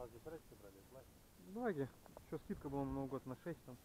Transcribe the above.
Полторачки брали, платье. Давайте, еще скидка была на Новый год на 6 там.